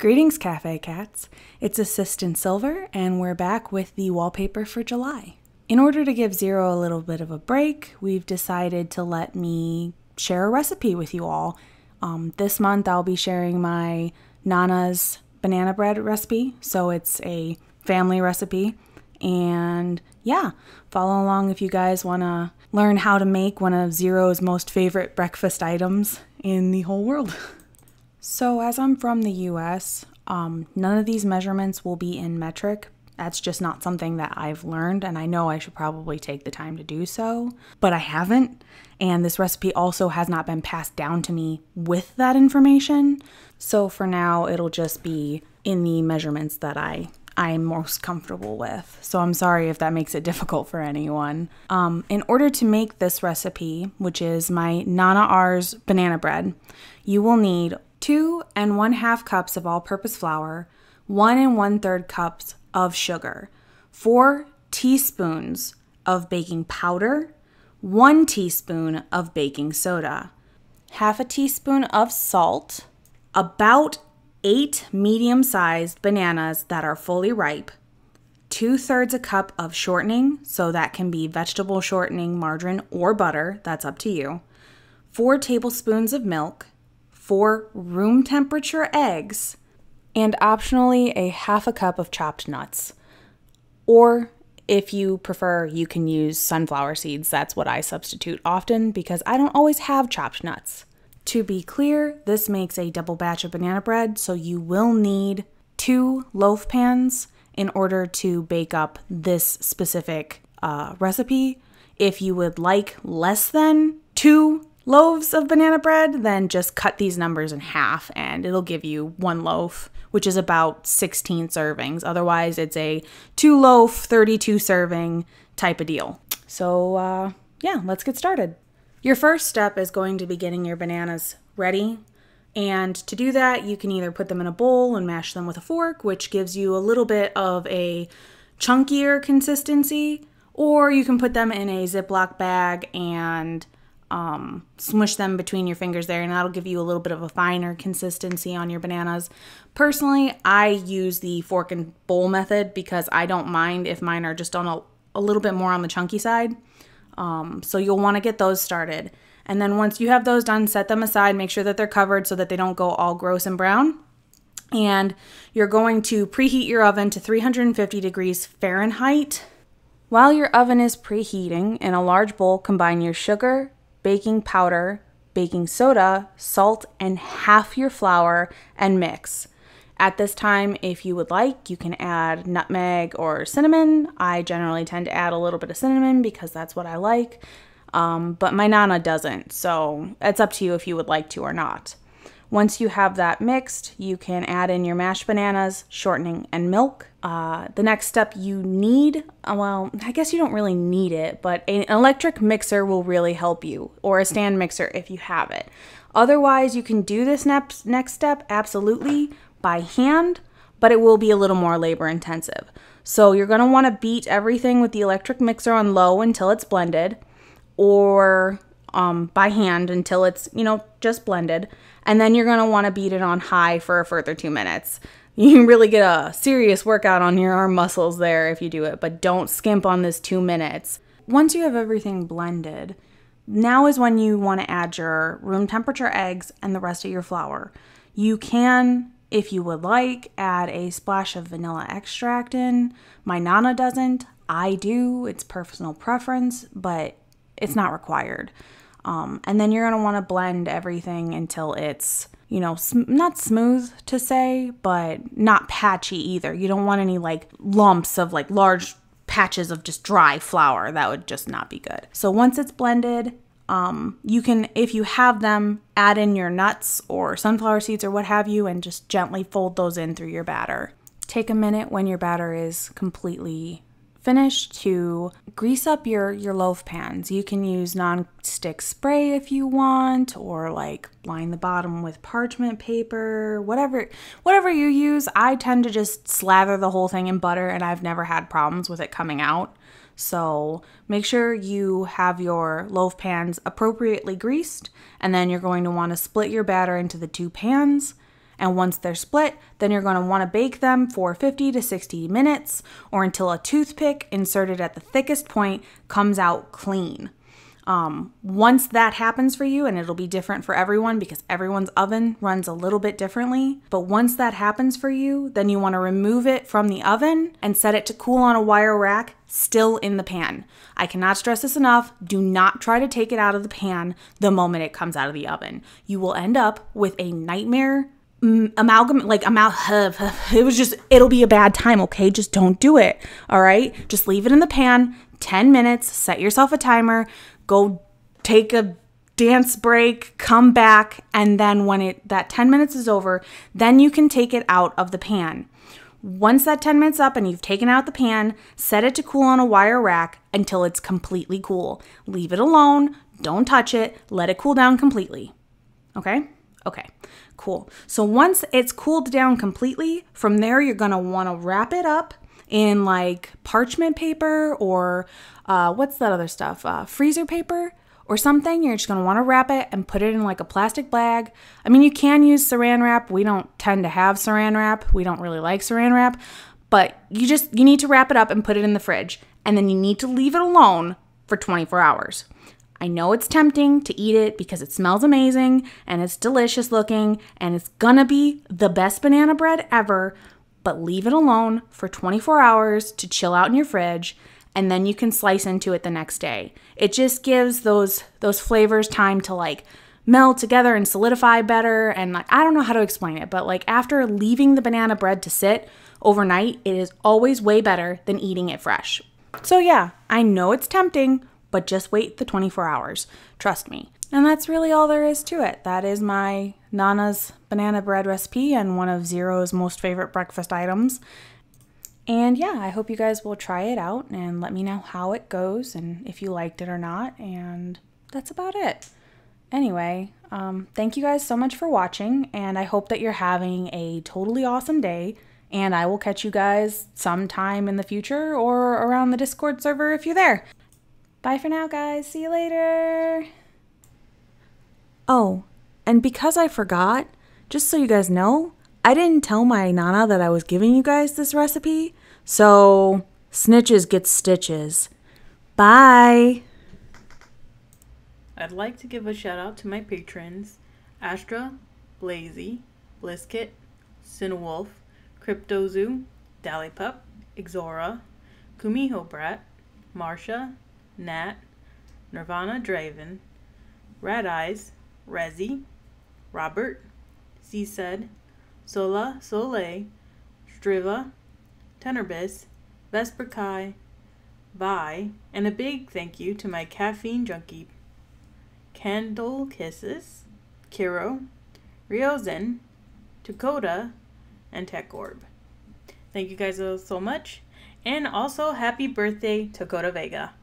Greetings, Cafe Cats. It's Assistant Silver, and we're back with the wallpaper for July. In order to give Zero a little bit of a break, we've decided to let me share a recipe with you all. Um, this month, I'll be sharing my Nana's banana bread recipe, so it's a family recipe. And yeah, follow along if you guys want to learn how to make one of Zero's most favorite breakfast items in the whole world. So, as I'm from the US, um, none of these measurements will be in metric. That's just not something that I've learned, and I know I should probably take the time to do so, but I haven't. And this recipe also has not been passed down to me with that information. So, for now, it'll just be in the measurements that I I'm most comfortable with. So I'm sorry if that makes it difficult for anyone. Um, in order to make this recipe, which is my Nana R's banana bread, you will need two and one half cups of all purpose flour, one and one third cups of sugar, four teaspoons of baking powder, one teaspoon of baking soda, half a teaspoon of salt, about eight medium sized bananas that are fully ripe, two thirds a cup of shortening, so that can be vegetable shortening, margarine, or butter, that's up to you, four tablespoons of milk, four room temperature eggs, and optionally a half a cup of chopped nuts. Or if you prefer, you can use sunflower seeds. That's what I substitute often because I don't always have chopped nuts. To be clear, this makes a double batch of banana bread, so you will need two loaf pans in order to bake up this specific uh, recipe. If you would like less than two loaves of banana bread, then just cut these numbers in half and it'll give you one loaf, which is about 16 servings. Otherwise, it's a two loaf, 32 serving type of deal. So, uh, yeah, let's get started. Your first step is going to be getting your bananas ready. And to do that, you can either put them in a bowl and mash them with a fork, which gives you a little bit of a chunkier consistency, or you can put them in a Ziploc bag and um, smush them between your fingers there, and that'll give you a little bit of a finer consistency on your bananas. Personally, I use the fork and bowl method because I don't mind if mine are just on a, a little bit more on the chunky side. Um, so you'll want to get those started. And then once you have those done, set them aside, make sure that they're covered so that they don't go all gross and brown. And you're going to preheat your oven to 350 degrees Fahrenheit. While your oven is preheating, in a large bowl, combine your sugar, baking powder, baking soda, salt, and half your flour and mix. At this time, if you would like, you can add nutmeg or cinnamon. I generally tend to add a little bit of cinnamon because that's what I like, um, but my Nana doesn't, so it's up to you if you would like to or not. Once you have that mixed, you can add in your mashed bananas, shortening, and milk. Uh, the next step you need, uh, well, I guess you don't really need it, but an electric mixer will really help you, or a stand mixer if you have it. Otherwise, you can do this next next step absolutely by hand, but it will be a little more labor intensive. So you're going to want to beat everything with the electric mixer on low until it's blended, or um, by hand until it's, you know, just blended and then you're going to want to beat it on high for a further two minutes. You can really get a serious workout on your arm muscles there if you do it, but don't skimp on this two minutes. Once you have everything blended, now is when you want to add your room temperature eggs and the rest of your flour. You can, if you would like, add a splash of vanilla extract in. My Nana doesn't. I do. It's personal preference, but it's not required. Um, and then you're going to want to blend everything until it's, you know, sm- not smooth to say, but not patchy either. You don't want any like lumps of like large patches of just dry flour. That would just not be good. So once it's blended, um, you can, if you have them, add in your nuts or sunflower seeds or what have you, and just gently fold those in through your batter. Take a minute when your batter is completely finish to grease up your your loaf pans. You can use non-stick spray if you want or like line the bottom with parchment paper, whatever whatever you use. I tend to just slather the whole thing in butter and I've never had problems with it coming out. So, make sure you have your loaf pans appropriately greased and then you're going to want to split your batter into the two pans And once they're split, then you're going to want to bake them for 50 to 60 minutes or until a toothpick inserted at the thickest point comes out clean. Um, once that happens for you, and it'll be different for everyone because everyone's oven runs a little bit differently, but once that happens for you, then you want to remove it from the oven and set it to cool on a wire rack still in the pan. I cannot stress this enough. Do not try to take it out of the pan the moment it comes out of the oven. You will end up with a nightmare amalgam like amal it was just it'll be a bad time okay just don't do it all right just leave it in the pan 10 minutes set yourself a timer go take a dance break, come back, and then when it that 10 minutes is over, then you can take it out of the pan. Once that 10 minutes up and you've taken out the pan, set it to cool on a wire rack until it's completely cool. Leave it alone, don't touch it, let it cool down completely. Okay? Okay, cool. So once it's cooled down completely, from there you're gonna wanna wrap it up in like parchment paper or uh, what's that other stuff? Uh, freezer paper or something. You're just want to wrap it and put it in like a plastic bag. I mean, you can use saran wrap. We don't tend to have saran wrap. We don't really like saran wrap, but you just you need to wrap it up and put it in the fridge. And then you need to leave it alone for 24 hours. I know it's tempting to eat it because it smells amazing and it's delicious looking and it's gonna be the best banana bread ever, but leave it alone for 24 hours to chill out in your fridge and then you can slice into it the next day. It just gives those those flavors time to like meld together and solidify better and like I don't know how to explain it, but like after leaving the banana bread to sit overnight, it is always way better than eating it fresh. So yeah, I know it's tempting, but just wait the 24 hours. Trust me. And that's really all there is to it. That is my Nana's banana bread recipe and one of Zero's most favorite breakfast items. And yeah, I hope you guys will try it out and let me know how it goes and if you liked it or not. And that's about it. Anyway, um, thank you guys so much for watching, and I hope that you're having a totally awesome day. And I will catch you guys sometime in the future or around the Discord server if you're there. Bye for now, guys. See you later. Oh, and because I forgot, just so you guys know, I didn't tell my Nana that I was giving you guys this recipe. So, snitches get stitches. Bye. I'd like to give a shout out to my patrons Astra, Blazy, Blisket, Cinewolf, CryptoZoo, Dallypup, Exora, Kumiho Brat, Marsha, Nat, Nirvana Draven, Red Eyes, Rezi, Robert, Z said, Sola Soleil, Striva, Tenerbis, Vesper Kai, Vi, and a big thank you to my caffeine junkie, Candle Kisses, Kiro, Ryozen, Dakota, and Tech Orb. Thank you guys so much. And also, happy birthday, Dakota Vega.